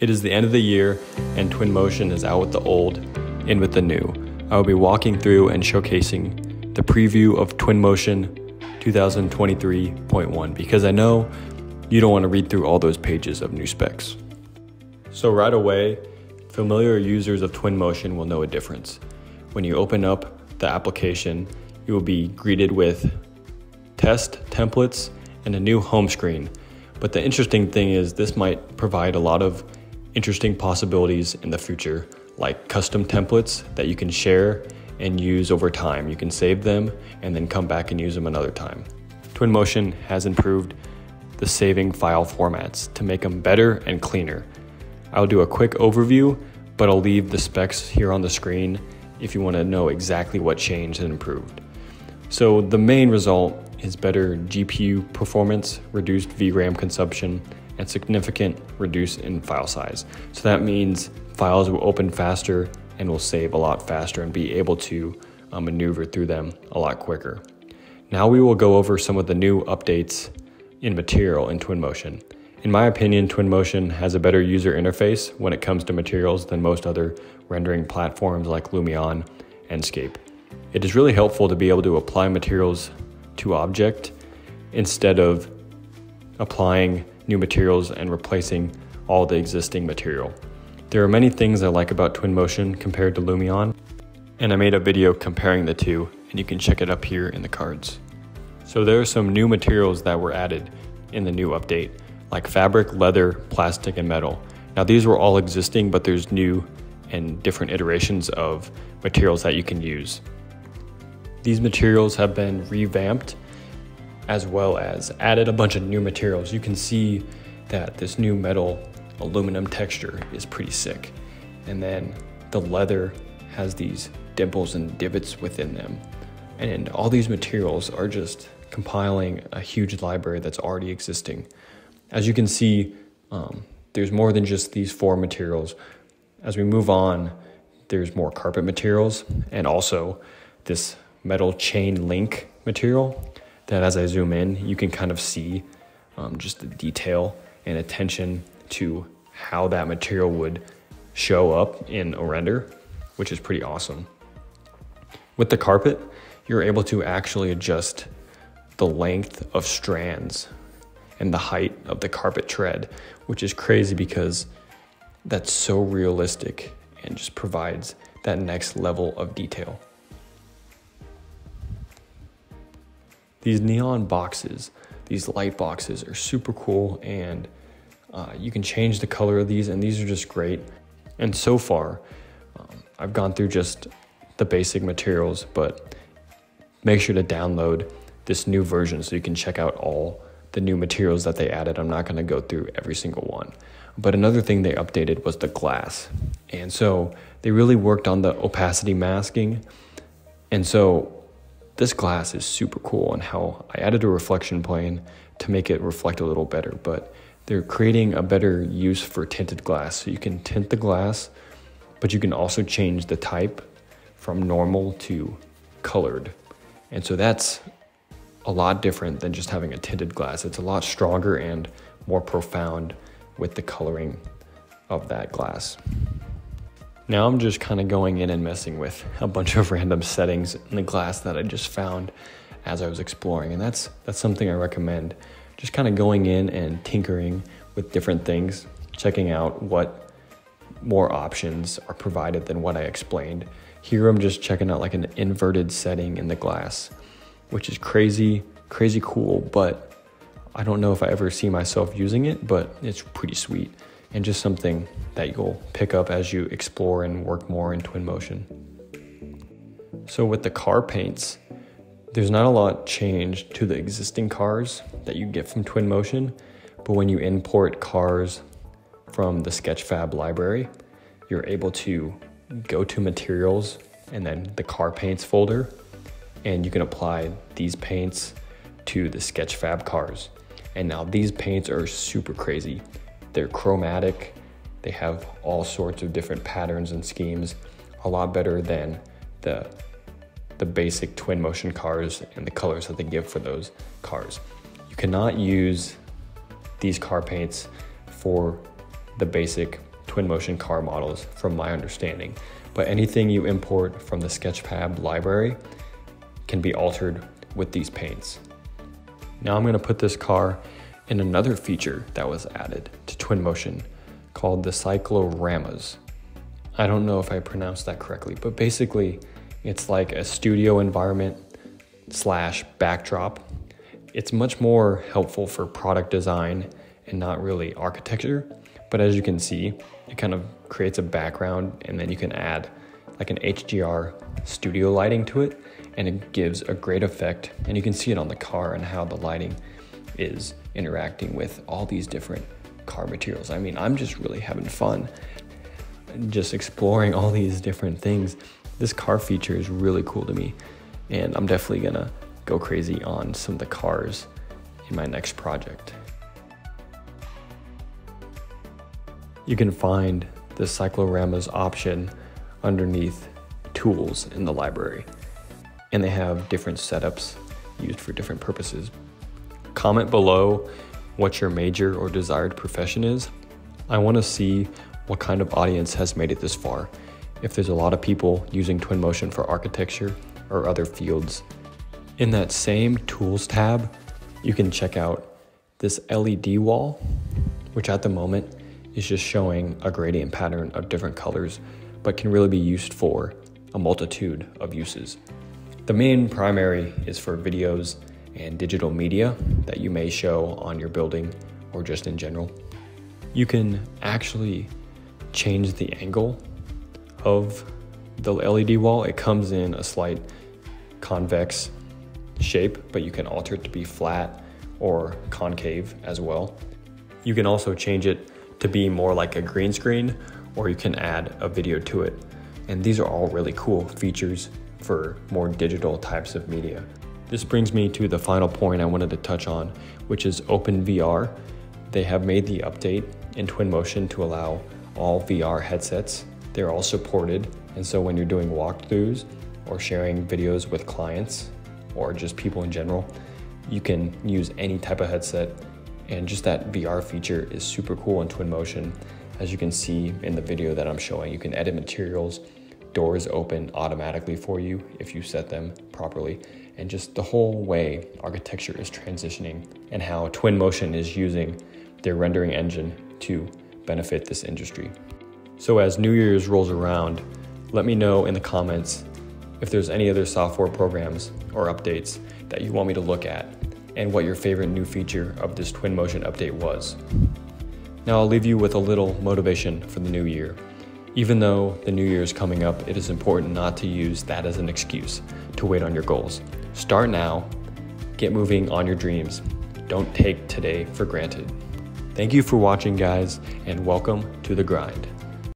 It is the end of the year, and Twinmotion is out with the old, in with the new. I will be walking through and showcasing the preview of Twinmotion 2023.1 because I know you don't want to read through all those pages of new specs. So, right away, familiar users of Twinmotion will know a difference. When you open up the application, you will be greeted with test templates and a new home screen. But the interesting thing is, this might provide a lot of interesting possibilities in the future, like custom templates that you can share and use over time. You can save them and then come back and use them another time. Twinmotion has improved the saving file formats to make them better and cleaner. I'll do a quick overview, but I'll leave the specs here on the screen if you want to know exactly what changed and improved. So the main result is better GPU performance, reduced VRAM consumption, and significant reduce in file size. So that means files will open faster and will save a lot faster and be able to uh, maneuver through them a lot quicker. Now we will go over some of the new updates in material in Twinmotion. In my opinion, Twinmotion has a better user interface when it comes to materials than most other rendering platforms like Lumion and Scape. It is really helpful to be able to apply materials to object instead of applying new materials and replacing all the existing material. There are many things I like about Twinmotion compared to Lumion, and I made a video comparing the two, and you can check it up here in the cards. So there are some new materials that were added in the new update, like fabric, leather, plastic, and metal. Now these were all existing, but there's new and different iterations of materials that you can use. These materials have been revamped as well as added a bunch of new materials. You can see that this new metal aluminum texture is pretty sick. And then the leather has these dimples and divots within them. And all these materials are just compiling a huge library that's already existing. As you can see, um, there's more than just these four materials. As we move on, there's more carpet materials and also this metal chain link material that as I zoom in, you can kind of see um, just the detail and attention to how that material would show up in a render, which is pretty awesome. With the carpet, you're able to actually adjust the length of strands and the height of the carpet tread, which is crazy because that's so realistic and just provides that next level of detail. These neon boxes, these light boxes are super cool and uh, you can change the color of these and these are just great. And so far, um, I've gone through just the basic materials, but make sure to download this new version so you can check out all the new materials that they added. I'm not going to go through every single one. But another thing they updated was the glass. And so they really worked on the opacity masking. And so this glass is super cool and how I added a reflection plane to make it reflect a little better, but they're creating a better use for tinted glass. So you can tint the glass, but you can also change the type from normal to colored. And so that's a lot different than just having a tinted glass. It's a lot stronger and more profound with the coloring of that glass. Now I'm just kind of going in and messing with a bunch of random settings in the glass that I just found as I was exploring. And that's that's something I recommend. Just kind of going in and tinkering with different things, checking out what more options are provided than what I explained. Here I'm just checking out like an inverted setting in the glass, which is crazy, crazy cool, but I don't know if I ever see myself using it, but it's pretty sweet and just something that you'll pick up as you explore and work more in Twinmotion. So with the car paints, there's not a lot changed to the existing cars that you get from Twinmotion, but when you import cars from the Sketchfab library, you're able to go to materials and then the car paints folder, and you can apply these paints to the Sketchfab cars. And now these paints are super crazy. They're chromatic, they have all sorts of different patterns and schemes, a lot better than the, the basic Twinmotion cars and the colors that they give for those cars. You cannot use these car paints for the basic Twinmotion car models from my understanding. But anything you import from the Sketchfab library can be altered with these paints. Now I'm gonna put this car in another feature that was added to Twinmotion called the cycloramas. I don't know if I pronounced that correctly, but basically it's like a studio environment slash backdrop. It's much more helpful for product design and not really architecture. But as you can see, it kind of creates a background and then you can add like an HDR studio lighting to it and it gives a great effect. And you can see it on the car and how the lighting is interacting with all these different car materials. I mean, I'm just really having fun just exploring all these different things. This car feature is really cool to me, and I'm definitely gonna go crazy on some of the cars in my next project. You can find the Cycloramas option underneath tools in the library, and they have different setups used for different purposes. Comment below what your major or desired profession is. I want to see what kind of audience has made it this far, if there's a lot of people using Twinmotion for architecture or other fields. In that same Tools tab, you can check out this LED wall, which at the moment is just showing a gradient pattern of different colors, but can really be used for a multitude of uses. The main primary is for videos and digital media that you may show on your building or just in general. You can actually change the angle of the LED wall. It comes in a slight convex shape, but you can alter it to be flat or concave as well. You can also change it to be more like a green screen, or you can add a video to it. And these are all really cool features for more digital types of media. This brings me to the final point I wanted to touch on, which is OpenVR. They have made the update in Twinmotion to allow all VR headsets. They're all supported. And so when you're doing walkthroughs or sharing videos with clients or just people in general, you can use any type of headset. And just that VR feature is super cool in Twinmotion. As you can see in the video that I'm showing, you can edit materials, doors open automatically for you if you set them properly. And just the whole way architecture is transitioning and how Twinmotion is using their rendering engine to benefit this industry. So, as New Year's rolls around, let me know in the comments if there's any other software programs or updates that you want me to look at and what your favorite new feature of this Twinmotion update was. Now, I'll leave you with a little motivation for the new year. Even though the new year is coming up, it is important not to use that as an excuse to wait on your goals. Start now, get moving on your dreams. Don't take today for granted. Thank you for watching, guys, and welcome to the grind.